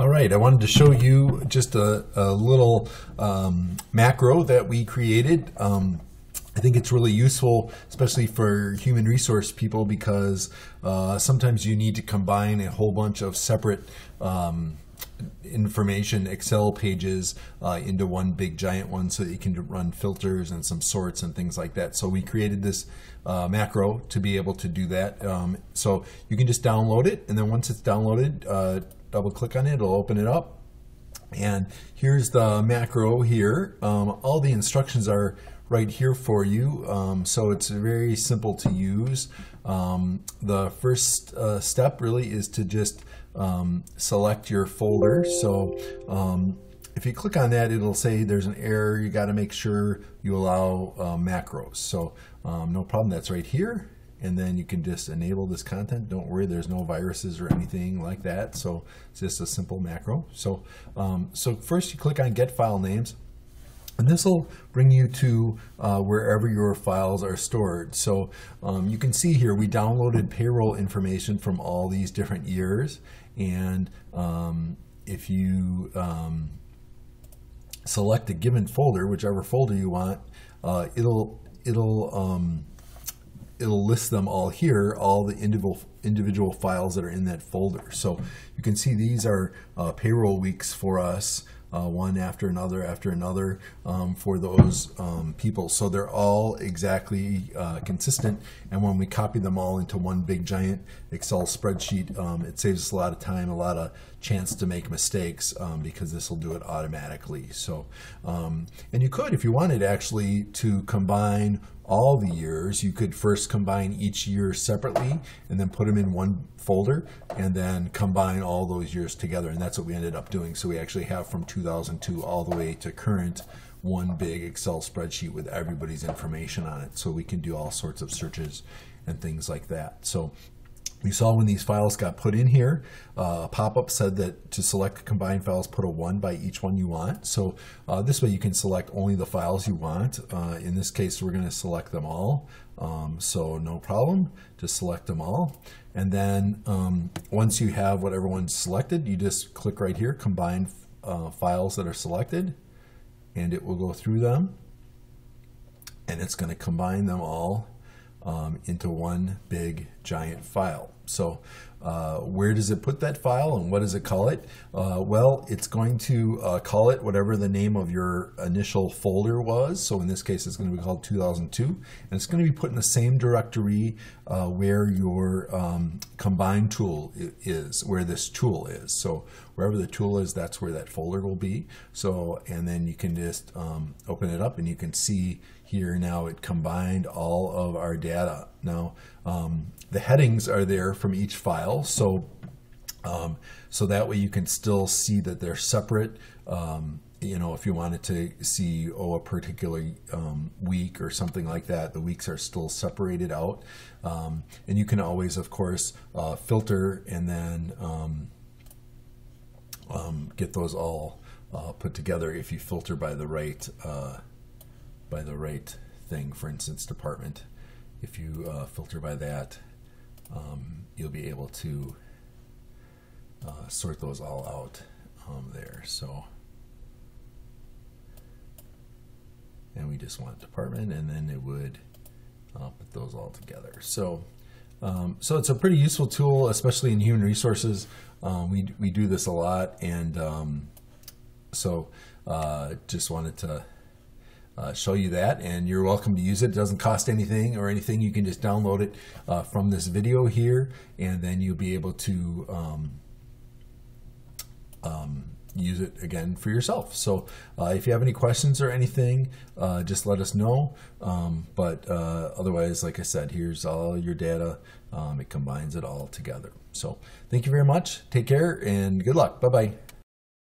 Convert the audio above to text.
All right, I wanted to show you just a, a little um, macro that we created. Um, I think it's really useful, especially for human resource people, because uh, sometimes you need to combine a whole bunch of separate um, information Excel pages uh, into one big giant one so that you can run filters and some sorts and things like that. So we created this uh, macro to be able to do that. Um, so you can just download it and then once it's downloaded, uh, double click on it, it'll open it up. And here's the macro here. Um, all the instructions are right here for you. Um, so it's very simple to use. Um, the first uh, step really is to just um, select your folder. So um, if you click on that, it'll say there's an error. You got to make sure you allow uh, macros. So um, no problem, that's right here and then you can just enable this content. Don't worry, there's no viruses or anything like that. So it's just a simple macro. So, um, so first you click on Get File Names. And this will bring you to uh, wherever your files are stored. So um, you can see here we downloaded payroll information from all these different years. And um, if you um, select a given folder, whichever folder you want, uh, it'll it'll um, it'll list them all here, all the individual individual files that are in that folder. So you can see these are uh, payroll weeks for us uh, one after another after another um, for those um, people. So they're all exactly uh, consistent. And when we copy them all into one big giant Excel spreadsheet, um, it saves us a lot of time, a lot of chance to make mistakes um, because this will do it automatically. So, um, and you could, if you wanted actually to combine all the years, you could first combine each year separately and then put them in one folder and then combine all those years together. And that's what we ended up doing. So we actually have from 2002 all the way to current one big Excel spreadsheet with everybody's information on it. So we can do all sorts of searches and things like that. So we saw when these files got put in here, uh, pop-up said that to select combined files, put a one by each one you want. So uh, this way you can select only the files you want. Uh, in this case, we're going to select them all. Um, so no problem, just select them all. And then um, once you have whatever one's selected, you just click right here, combine uh, files that are selected, and it will go through them. And it's going to combine them all um, into one big giant file. So uh, where does it put that file and what does it call it? Uh, well, it's going to uh, call it whatever the name of your initial folder was. So in this case, it's going to be called 2002. And it's going to be put in the same directory uh, where your um, tool is, where this tool is. So wherever the tool is, that's where that folder will be. So, and then you can just um, open it up and you can see here now it combined all of our data. Now, um, the headings are there from each file, so um, so that way you can still see that they're separate. Um, you know, if you wanted to see, oh, a particular um, week or something like that, the weeks are still separated out. Um, and you can always, of course, uh, filter and then um, um, get those all uh, put together if you filter by the right uh, by the right thing. For instance, department. If you uh, filter by that, um, you'll be able to uh, sort those all out um, there. So, and we just want department, and then it would uh, put those all together. So, um, so it's a pretty useful tool, especially in human resources. Um, we we do this a lot, and um, so uh, just wanted to uh, show you that and you're welcome to use it. It doesn't cost anything or anything. You can just download it uh, from this video here and then you'll be able to um, um, use it again for yourself. So uh, if you have any questions or anything, uh, just let us know. Um, but uh, otherwise, like I said, here's all your data. Um, it combines it all together. So thank you very much. Take care and good luck. Bye-bye.